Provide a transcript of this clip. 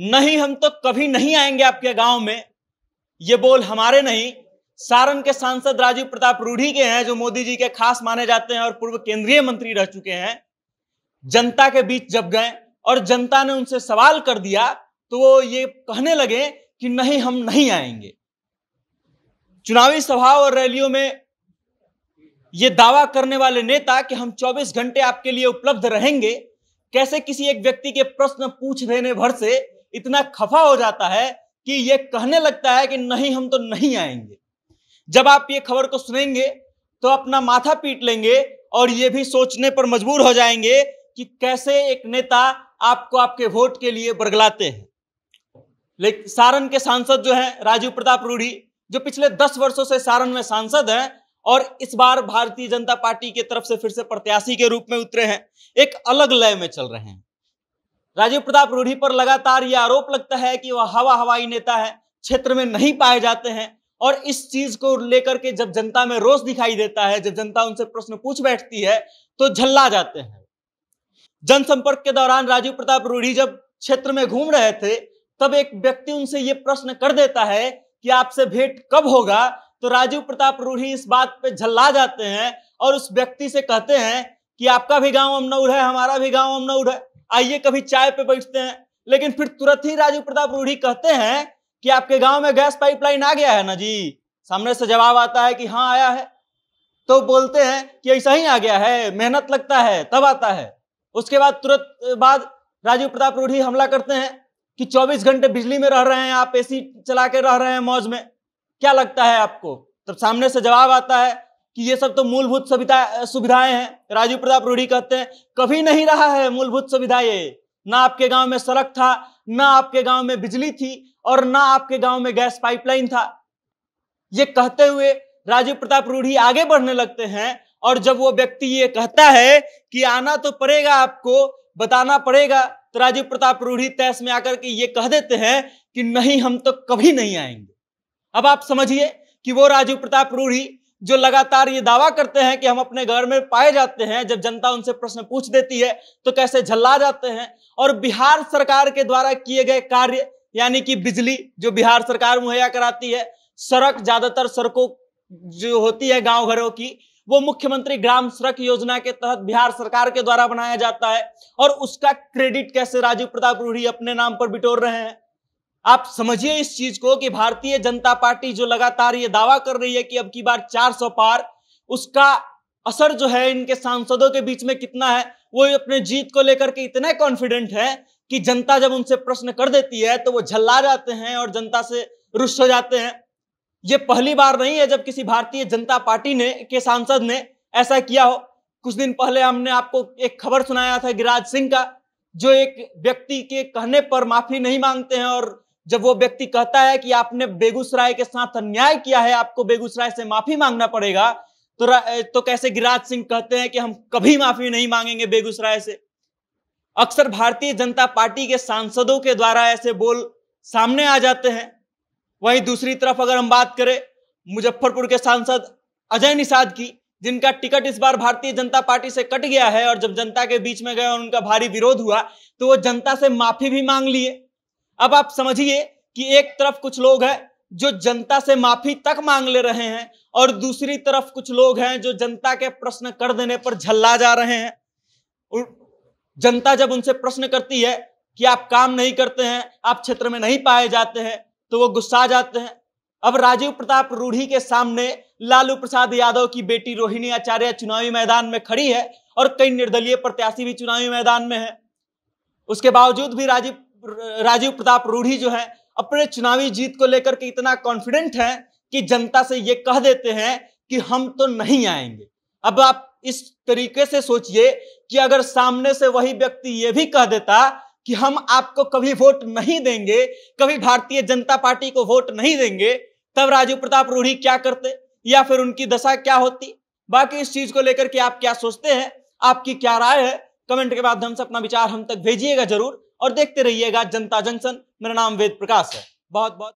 नहीं हम तो कभी नहीं आएँगे आपके गाँव में। ये बोल हमारे नहीं, सारण के सांसद राजीव प्रताप रूढ़ी के हैं, जो मोदी जी के खास माने जाते हैं और पूर्व केंद्रीय मंत्री रह चुके हैं। जनता के बीच जब गए और जनता ने उनसे सवाल कर दिया तो वो ये कहने लगे कि नहीं, हम नहीं आएँगे। चुनावी सभा और रैलियों में ये दावा करने वाले नेता कि हम 24 घंटे आपके लिए उपलब्ध रहेंगे, कैसे किसी एक व्यक्ति के प्रश्न पूछ देने भर से इतना खफा हो जाता है कि ये कहने लगता है कि नहीं, हम तो नहीं आएँगे। जब आप ये खबर को सुनेंगे तो अपना माथा पीट लेंगे और ये भी सोचने पर मजबूर हो जाएँगे कि कैसे एक नेता आपको आपके वोट के लिए बरगलाते हैं। लेकिन सारण के सांसद जो हैं, राजीव प्रताप रूढ़ी, जो पिछले दस वर्षों से सारण में सांसद हैं और इस बार भारतीय जनता पार्टी की तरफ़ से फिर से प्रत्याशी के रूप में उतरे हैं, एक अलग लय में चल रहे हैं। राजीव प्रताप रूढ़ी पर लगातार ये आरोप लगता है कि वह हवा हवाई नेता है, क्षेत्र में नहीं पाए जाते हैं और इस चीज़ को लेकर के जब जनता में रोष दिखाई देता है, जब जनता उनसे प्रश्न पूछ बैठती है तो झल्ला जाते हैं। जनसंपर्क के दौरान राजीव प्रताप रूढ़ी जब क्षेत्र में घूम रहे थे, तब एक व्यक्ति उनसे ये प्रश्न कर देता है कि आपसे भेंट कब होगा तो राजीव प्रताप रूढ़ी इस बात पे झल्ला जाते हैं और उस व्यक्ति से कहते हैं कि आपका भी गाँव अमनौर है, हमारा भी गाँव अमनौर है। आइए कभी चाय पे बैठते हैं। लेकिन फिर तुरंत ही राजीव प्रताप रूढ़ी कहते हैं कि आपके गाँव में गैस पाइपलाइन आ गया है ना जी? सामने से जवाब आता है कि हाँ आया है। तो बोलते हैं कि ऐसा ही आ गया है, मेहनत लगता है, तब आता है। उसके बाद तुरंत बाद राजीव प्रताप रूढ़ी हमला करते हैं कि 24 घंटे बिजली में रह रहे हैं, आप एसी चला के रह रहे हैं मौज में। क्या लगता है आपको? तब सामने से जवाब आता है कि ये सब तो मूलभूत सुविधा सुविधाएँ हैं। राजीव प्रताप रूढ़ी कहते हैं, कभी नहीं रहा है मूलभूत सुविधा ये। ना आपके गाँव में सड़क था, ना आपके गाँव में बिजली थी, और ना आपके गाँव में गैस पाइपलाइन था। ये कहते हुए राजीव प्रताप रूढ़ी आगे बढ़ने लगते हैं, और जब वो व्यक्ति ये कहता है कि आना तो पड़ेगा आपको, बताना पड़ेगा तो राजीव प्रताप रूढ़ी तैस में आकर के ये कह देते हैं कि नहीं, हम तो कभी नहीं आएँगे। अब आप समझिए कि वो राजीव प्रताप रूढ़ी जो लगातार ये दावा करते हैं कि हम अपने घर में पाए जाते हैं, जब जनता उनसे प्रश्न पूछ देती है तो कैसे झल्ला जाते हैं? और बिहार सरकार के द्वारा किए गए कार्य, यानी कि बिजली, जो बिहार सरकार मुहैया कराती है, सड़क ज़्यादातर सड़कों जो होती है गाँव घरों की, वो मुख्यमंत्री ग्राम सड़क योजना के तहत बिहार सरकार के द्वारा बनाया जाता है। और उसका क्रेडिट कैसे राजीव प्रताप रूढ़ी अपने नाम पर बिटोर रहे हैं? आप समझिए इस चीज़ को कि भारतीय जनता पार्टी जो लगातार ये दावा कर रही है कि अब की बार 400 पार, उसका असर जो है इनके सांसदों के बीच में कितना है, वो अपने जीत को लेकर के इतने कॉन्फिडेंट है कि जनता जब उनसे प्रश्न कर देती है तो वो झल्ला जाते हैं और जनता से रुष्ट हो जाते हैं। ये पहली बार नहीं है जब किसी भारतीय जनता पार्टी ने, के सांसद ने ऐसा किया हो। कुछ दिन पहले हमने आपको एक खबर सुनाया था गिराज सिंह का, जो एक व्यक्ति के कहने पर माफ़ी नहीं मांगते हैं और जब वो व्यक्ति कहता है कि आपने बेगूसराय के साथ अन्याय किया है, आपको बेगूसराय से माफ़ी मांगना पड़ेगा तो तो कैसे गिराज सिंह कहते हैं कि हम कभी माफ़ी नहीं मांगेंगे बेगूसराय से? अक्सर भारतीय जनता पार्टी के सांसदों के द्वारा ऐसे बोल सामने आ जाते हैं। वहीं दूसरी तरफ़ अगर हम बात करें, मुजफ्फरपुर के सांसद अजय निषाद की, जिनका टिकट इस बार भारतीय जनता पार्टी से कट गया है और जब जनता के बीच में गए और उनका भारी विरोध हुआ तो वो जनता से माफ़ी भी मांग लिए। अब आप समझिए कि एक तरफ़ कुछ लोग हैं जो जनता से माफ़ी तक मांग ले रहे हैं और दूसरी तरफ़ कुछ लोग हैं जो जनता के प्रश्न कर देने पर झल्ला जा रहे हैं। जनता जब उनसे प्रश्न करती है कि आप काम नहीं करते हैं, आप क्षेत्र में नहीं पाए जाते हैं तो वो गुस्सा जाते हैं। अब राजीव प्रताप रूढ़ी के सामने लालू प्रसाद यादव की बेटी रोहिणी आचार्य चुनावी मैदान में खड़ी है और कई निर्दलीय प्रत्याशी भी चुनावी मैदान में है। उसके बावजूद भी राजीव राजीव प्रताप रूढ़ी जो है, अपने चुनावी जीत को लेकर के इतना कॉन्फिडेंट है कि जनता से ये कह देते हैं कि हम तो नहीं आएँगे। अब आप इस तरीके से सोचिए कि अगर सामने से वही व्यक्ति ये भी कह देता कि हम आपको कभी वोट नहीं देंगे, कभी भारतीय जनता पार्टी को वोट नहीं देंगे, तब राजीव प्रताप रूढ़ी क्या करते? या फिर उनकी दशा क्या होती? बाकी इस चीज़ को लेकर के आप क्या सोचते हैं? आपकी क्या राय है? कमेंट के माध्यम से अपना विचार हम तक भेजिएगा ज़रूर। और देखते रहिएगा जनता जंक्शन। मेरा नाम वेद प्रकाश है। बहुत बहुत